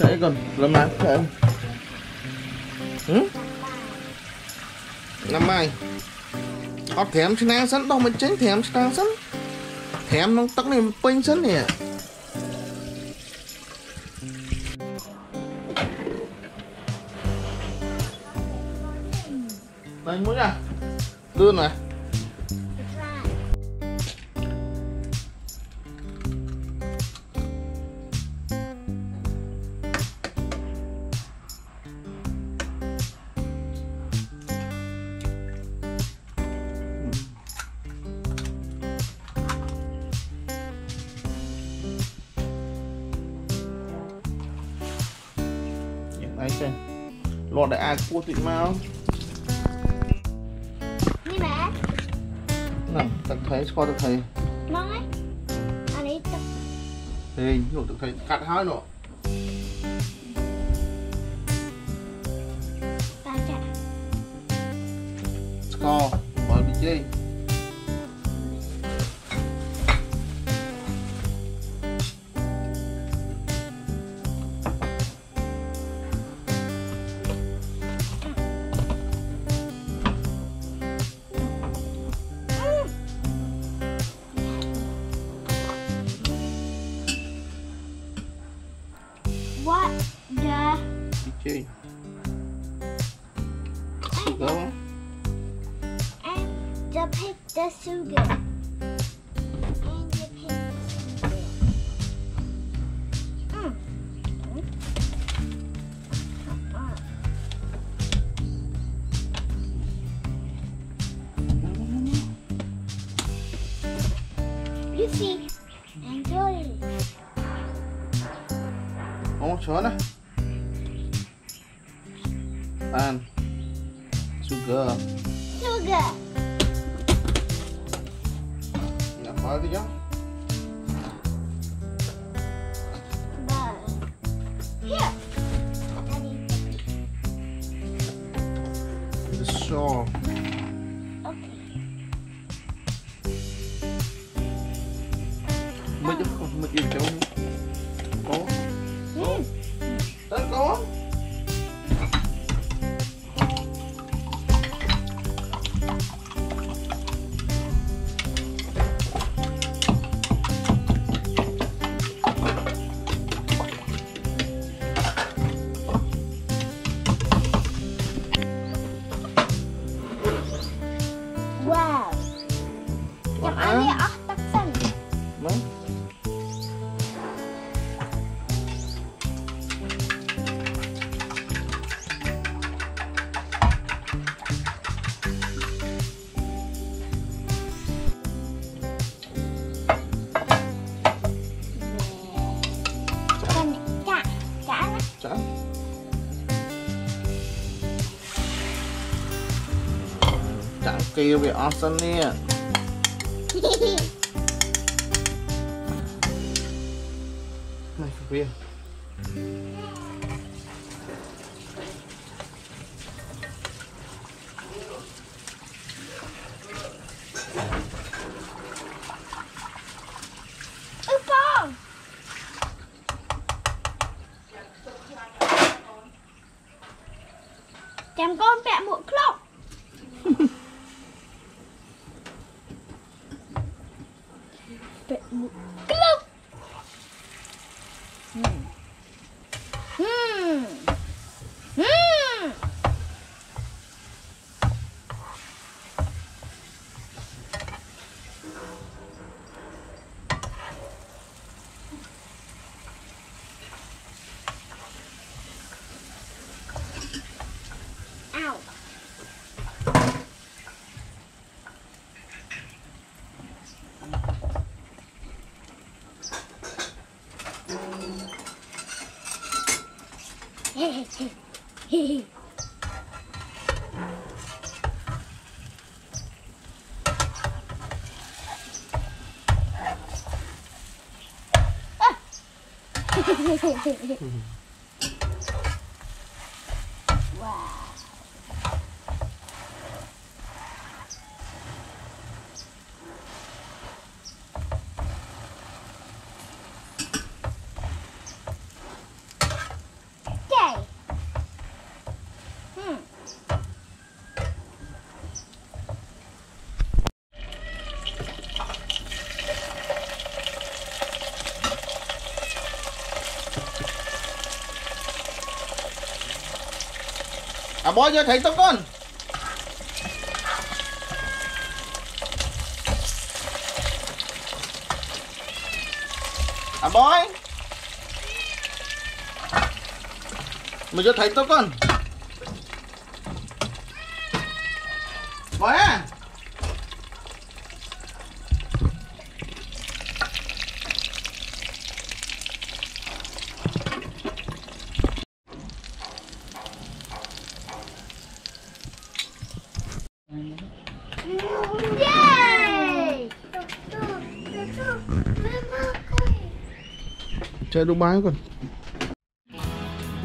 Để còn làm lại phải không? Năm mai họ thèm chứ nàng sẵn đâu mà chính thèm chứ nàng sẵn Thèm nóng tắc này bình sẵn nè. Đây mũi ra à. Đưa này អាខ្ពស់តិចមកនេះម៉ែណាទឹកត្រីស្គាល់ទឹកត្រីហ្នឹងហើយអានេះទឹកហេយកទឹកត្រីកាត់ហើយនោះតាចាស្គាល់អំបិលប៊ីជេ Sama, nah, dan juga, juga yang apa artinya? គេវាអស់សិននេះមកវា 对，你跟 Hehehe. Hehehehe. À bói cho thấy tao con. À bói. Mày cho thấy tao con. Chơi đúng bái con.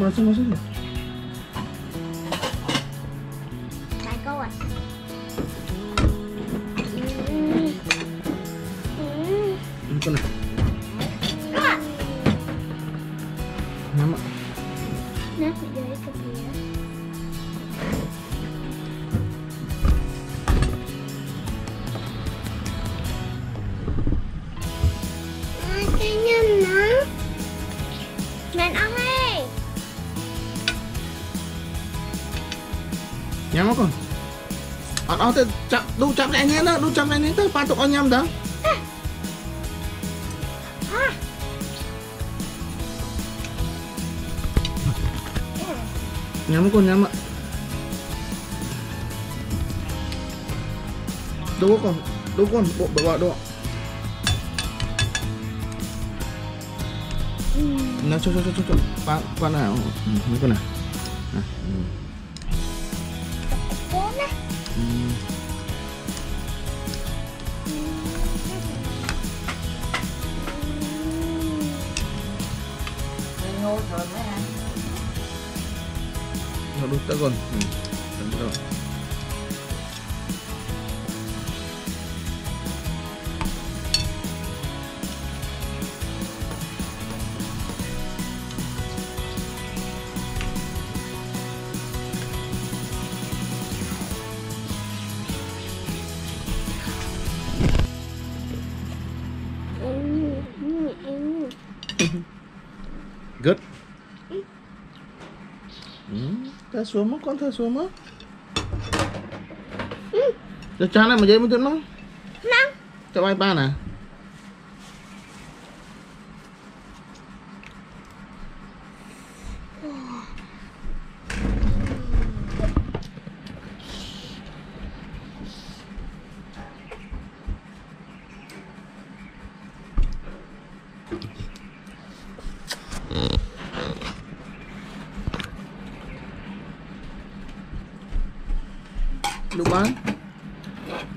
Mà xuống mà xuống Này câu Ờ, ờ, ở đó thì chậm, đu chậm lại nhé đó đu chậm lại nhé tới ba tụi con nhắm đó nhắm con nhắm ạ. Đu con đu con, bộ bộ bộ đu nó cho cho cho cho cho. Ba con nào. Ừ, mấy con nào? À, ừ. 음. 음. 너무 뜨거운 음. ធ្វើស្រួលមកកូនធ្វើស្រួលមកចាស់ណាស់មកនិយាយមួយទៀតមកណាចាំបាយបានណា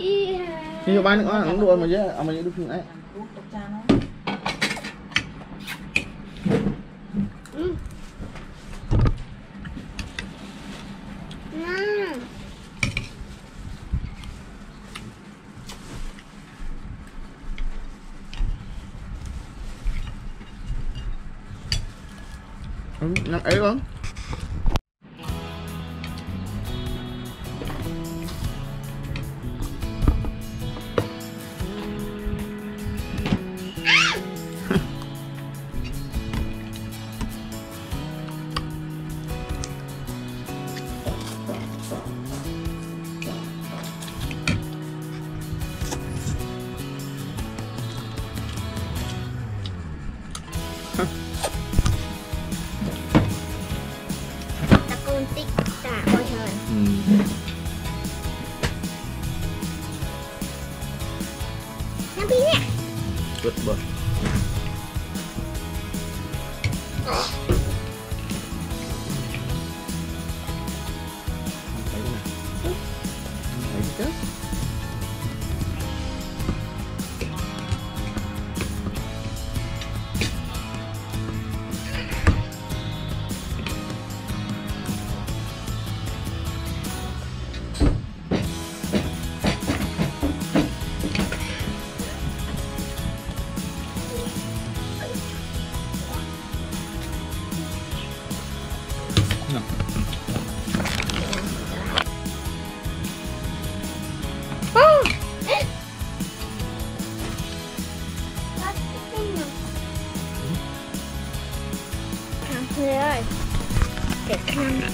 នេះបាននឹងអត់នឹងដួលមកយើអមកយើដូចខ្លួនឯងទុកចានហ្នឹងអីបង But.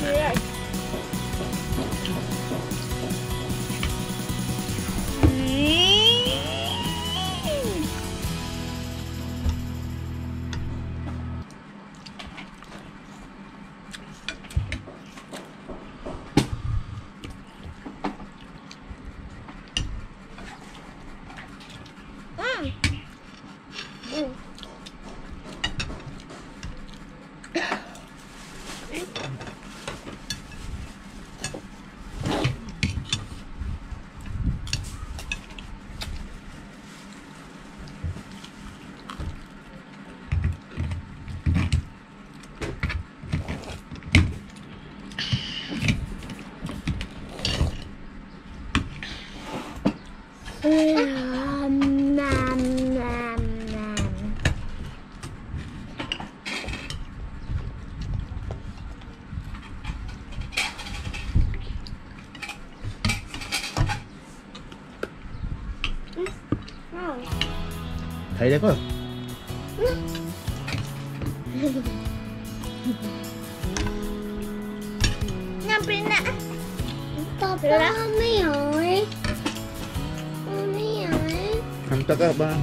Yeah. nam nam nam thấy đấy không? Nằm bên nạ Tập ra không mấy rồi Tak apa, bang,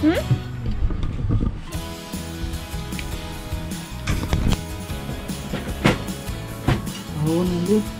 Hmm? Oh, nanti.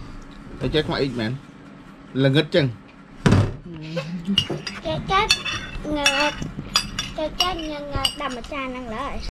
តែចេះខ្មៅអ៊ីចមែនល្ងឹតចឹងចេះចេះងើបចេះចេះងើបដាក់ម្ចាស់ហ្នឹងឡើយ